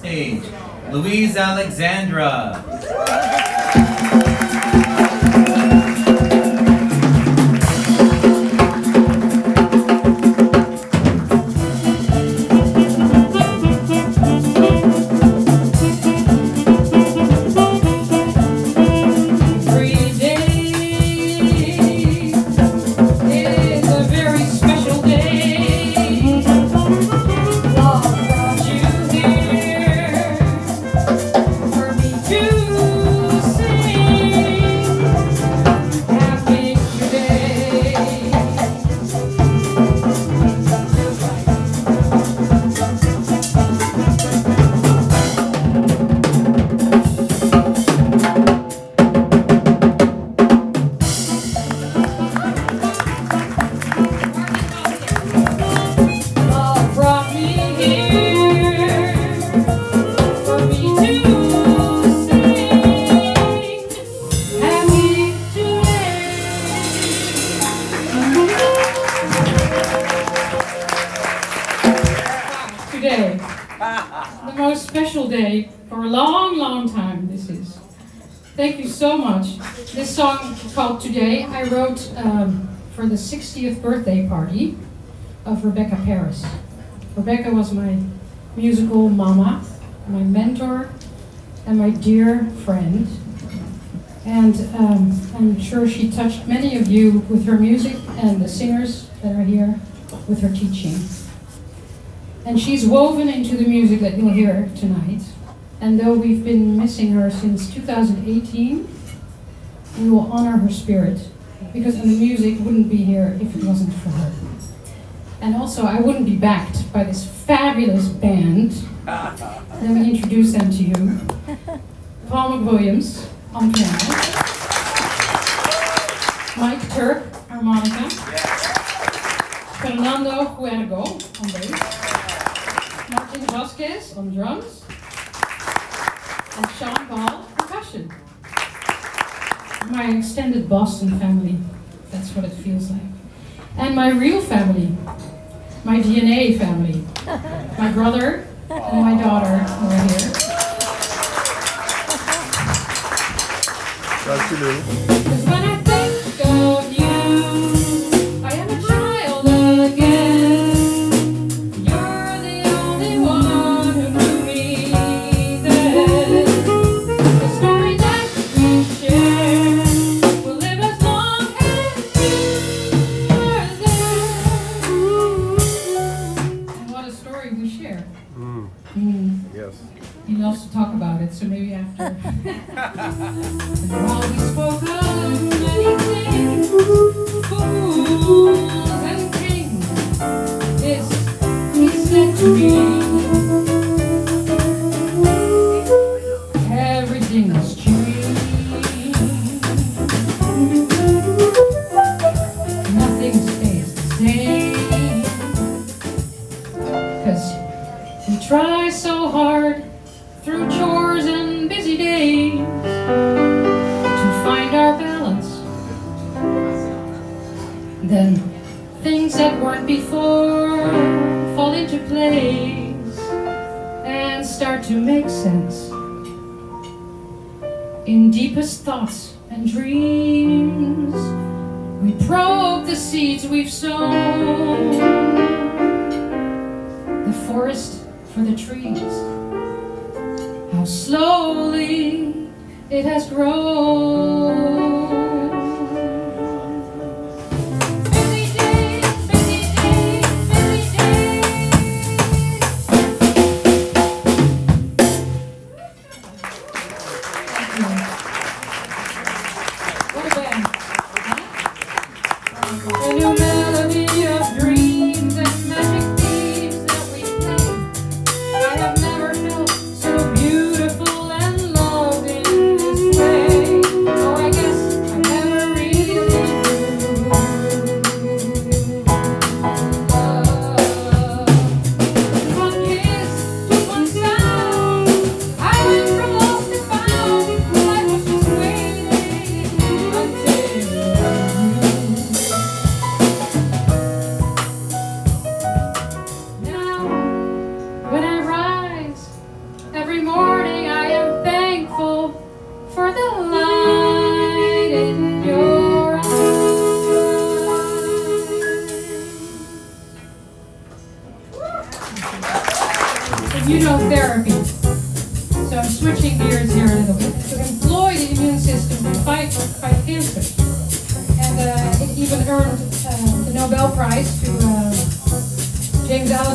stage, Louise Alexandra. Today I wrote um, for the 60th birthday party of Rebecca Parris. Rebecca was my musical mama, my mentor, and my dear friend. And um, I'm sure she touched many of you with her music and the singers that are here with her teaching. And she's woven into the music that you'll hear tonight. And though we've been missing her since 2018, we will honor her spirit because the music wouldn't be here if it wasn't for her. And also, I wouldn't be backed by this fabulous band. Let me introduce them to you. Paul McWilliams on piano. Mike Turk, harmonica. Fernando Huergo on bass. Martin Vazquez on drums. And Sean Ball, percussion my extended Boston family. That's what it feels like. And my real family, my DNA family. My brother and my daughter are here. Because when Then things that weren't before fall into place and start to make sense. In deepest thoughts and dreams, we probe the seeds we've sown the forest for the trees. How slowly it has grown.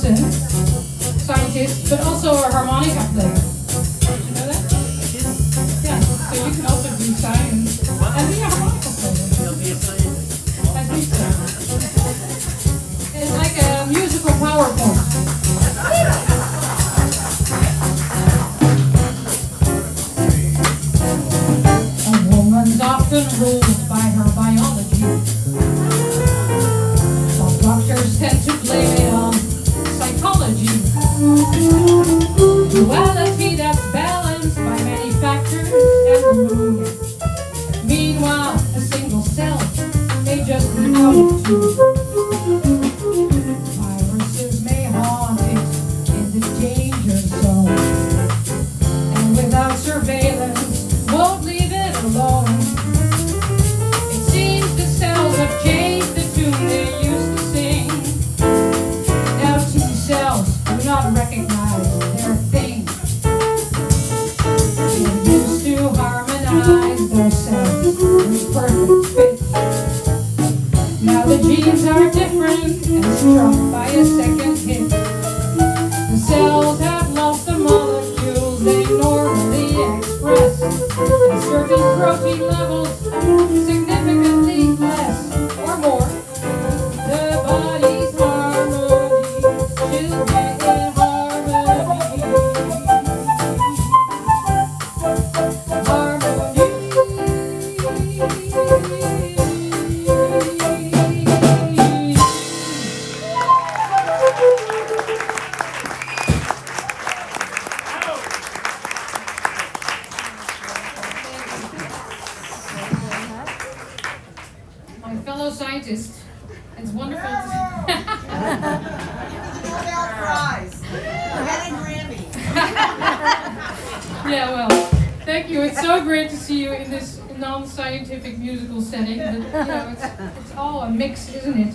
scientists, but also a harmonic player. we love scientific musical setting, but you know, it's, it's all a mix, isn't it?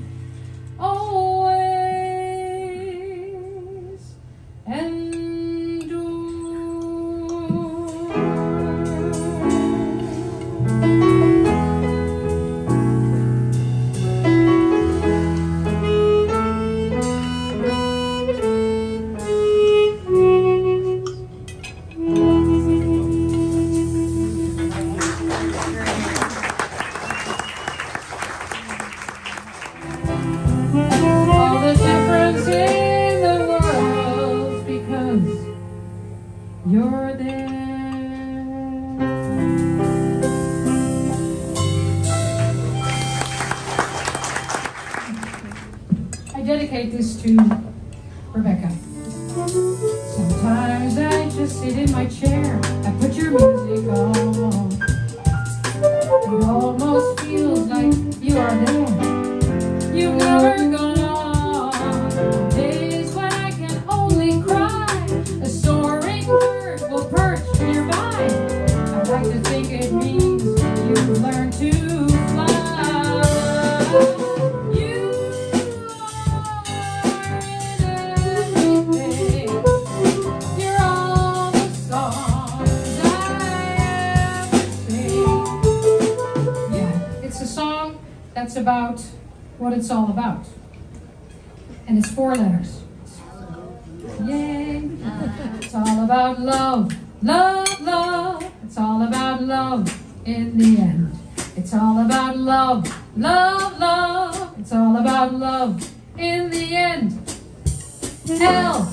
about what it's all about. And it's four letters. Yay! It's all about love. Love, love. It's all about love in the end. It's all about love. Love, love. It's all about love in the end. L.